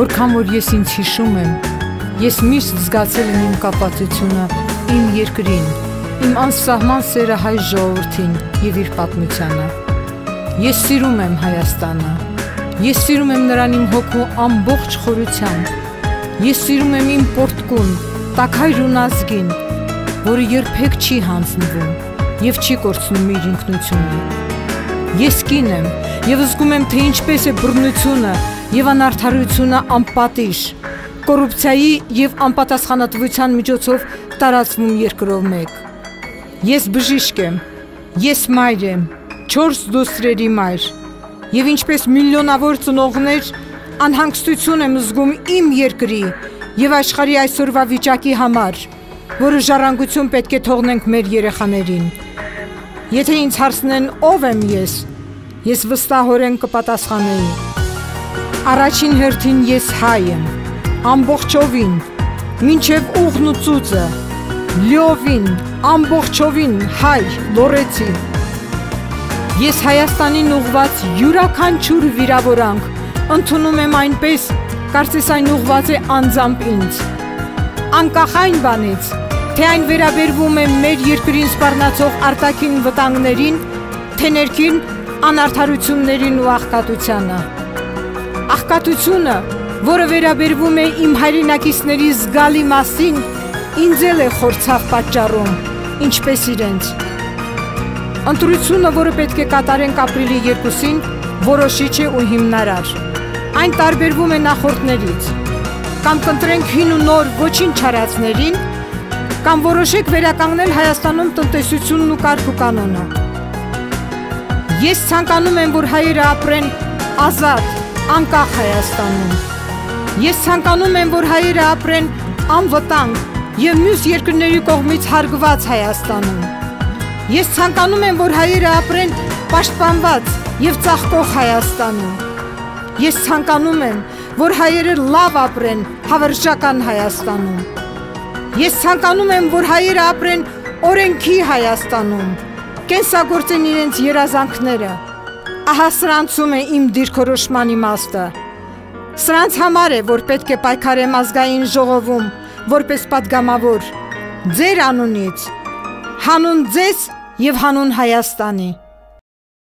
Որքան որ ես ինձ հիշում եմ, ես միշտ զգացել եմ իմ կապացությունը իմ երկրին, իմ անսահման սերը հայ ժողովրդին եւ իր պատմությանը։ Ես սիրում եմ Հայաստանը։ Ես սիրում եմ նրան իմ հոգու ամբողջ խորությամբ։ Ես սիրում եմ իմ պորտկուն, տակհայր ազգին, որը երբեք չի հանձնվում եւ չի կորցնում իր ինքնությունը։ Ես կին եմ եւ զգում եմ, թե ինչպես է բռնությունը եւ անարդարությունը անպատիժ, կոռուպցիայի եւ անպատասխանատվության միջոցով տարածվում երկրով մեկ։ Ես բժիշկ եմ, ես մայր եմ, 4 դուստրերի մայր, եւ ինչպես միլիոնավոր ծնողներ անհանգստություն եմ զգում իմ երկրի եւ աշխարհի այսօրվա վիճակի համար, որը ժառանգություն պետք է թողնենք մեր երեխաներին։ Եթե ինձ հարցնեն ով եմ ես, ես վստահորեն կպատասխանեի Առաջին հերթին ես հայ եմ, ամբողջովին, մինչև ուղն ու ծուծը, լյովին, ամբողջովին հայ, լորեցի։ Ես Հայաստանին ուղված յուրաքանչյուր վիրավորանք ընդունում եմ այնպես, կարծես այն ուղված է անձամբ ինձ։ Անկախ այն բանից, թե այն վերաբերվում է մեր երկրին սպառնացող արտաքին վտանգներին, թե ներքին անարդարություններին ու աղքատությանը աղքատությունը, որը վերաբերվում է իմ հայրենակիցների զգալի մասին, ինձ էլ է խորցավ պատճառում, ինչպես իրենց։ Ընտրությունը, որը պետք է կատարենք ապրիլի 2-ին, որոշիչ է ու հիմնարար։ Այն տարբերվում է նախորդներից։ Կամ կընտրենք հին ու նոր ոչինչ չարածներին, կամ որոշեք վերականգնել Հայաստանում տնտեսությունն ու կարգ ու կանոնը։ Ես ցանկանում եմ, որ հայերը ապրեն ազատ, անկախ Հայաստանում։ Ես ցանկանում եմ, որ հայերը ապրեն անվտանգ եւ մյուս երկրների կողմից հարգված Հայաստանում։ Ես ցանկանում եմ, որ հայերը ապրեն պաշտպանված եւ ծաղկող Հայաստանում։ Ես ցանկանում եմ, որ հայերը լավ ապրեն հավերժական Հայաստանում։ Ես ցանկանում եմ, որ հայերը ապրեն օրենքի Հայաստանում, կենսագործեն իրենց երազանքները, Ահա սրանցում է իմ դիրքորոշման իմաստը։ Սրանց համար է, որ պետք է պայքարեմ ազգային ժողովում, որպես падգամավոր։ Ձեր անունից, հանուն ձեզ եւ հանուն Հայաստանի։